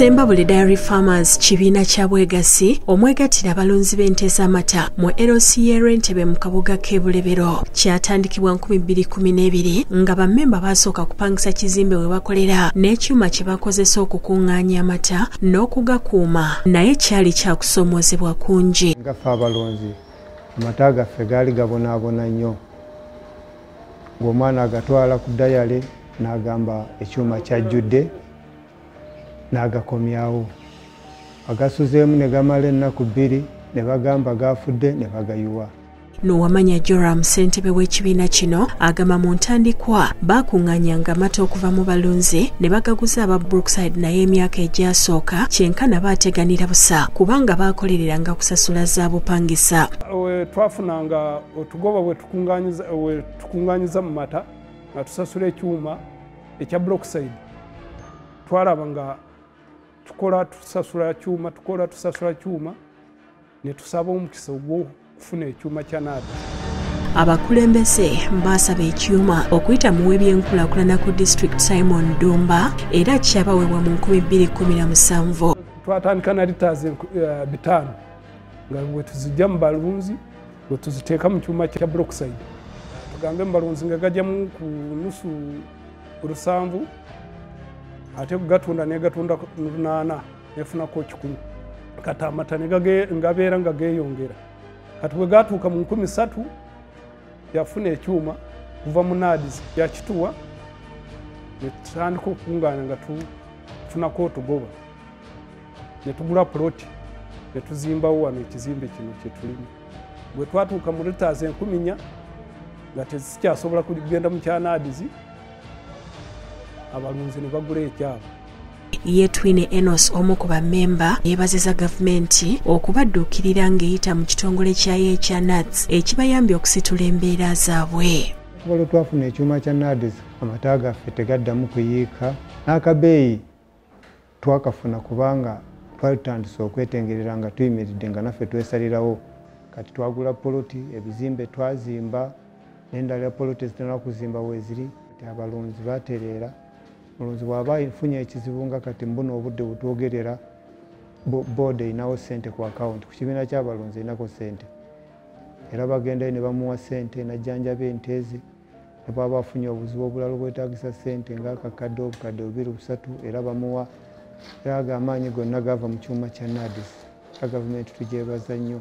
sembabule dairy farmers kibiina kya bwegassi omwegattira abalunzi b'ente z'amata mu lca rentebe mu kabuga k'ebulebero kyatandikibwa 2012 nga bammemba basooka kupangisa kizimbe we bakolera n'ekyuma kye bakozesa okukuŋŋaanya amata n'okugakuuma. Naye kyali kyakusomoozebwa kungi nga ffe abalunzi amata gaffe gaali gabonaabona nnyo. Ng'omwana agatwala ku dayale n'agamba ekyuma kyajjudde n'agakomyawo. Agasuzeemu ne gamala ennaku bbiri ne bagamba gafudde ne bagayiwa nowamanya joram ssentebe w'ekibiina kino agamba mu ntandikwa baakuŋŋaanyanga amata okuva mu balunzi ne bagaguza aba brookside naye emyaka egyasooka kyenkana baateganira busa kubanga baakolereranga kusasula za bupangisa. We twafunanga otugoba bwe tukuŋŋaanyiza mu mata nga tusasula ekyuma ekya brookside. Twalaba nga tukola tusasula kyuma tukola tusasula kyuma ne tusaba omukisa ogw'okufuna ekyuma kya naada abakulembeze baasaba ekyuma okuyita mu w'ebyenkulaakulana ku district simon dumba era kyabaweebwa mu 2017 twatandika na litaazi bitaano nga bwe tuzijja mu balunzi bwe tuziteeka mu kyuma kya brookside tugambe mu balunzi nga gajjamu ku nusu lusanvu ate kugatunda negatunda lunaana nefunako kikumi kati amata ngabeera nga geeyongera. Kati bwe gatuuka mu nkumi satu yafuna ekyuma kuva mu nadis yakituwa netutandika okukungaana nga tufunako otugoba netugula puloti netuzimbawo wano ekizimbe kino kyetulimu bwe twatuuka mu litaazi enkumi nya nga tezikyasobola kugenda mu kyanadizi abalunzi ne bagula ekyabo ye twine enos omu ku bammemba yeebaziza gavumenti okubadduukirira ng'eyita mu kitongole kyayo ekya nats ekibayambye okusitula embeera zaabwe. Kuba lwe twafuna ekyuma kya nadis amata gaffe tegaddamu kuyiika. N'akabeeyi twakafuna kubanga twali tutandise okwetengerera nga tuyimiridde nga naffe twesalirawo. Kati twagula poloti ebizimbe twazimba n'endala poloti ezitanala kuzimba weeziri kati abalunzi batereera mulunzi bw'aba afunye ekizibu nga kati mbuna obudde butwogerera boodi erinawo sente ku akawunti ku kibiina ky'abalunzi erinako sente era bagendayo ne bamuwa sente najjanjaba ente ze ne bwaba afunye obuzibu obulala obwetagisa sente ngaakakadde obukadde bubiri busatu era bamuwa. Era ago amaanyi gonna gava mu kyuma kya nadis a gavumenti tugyebaza nnyo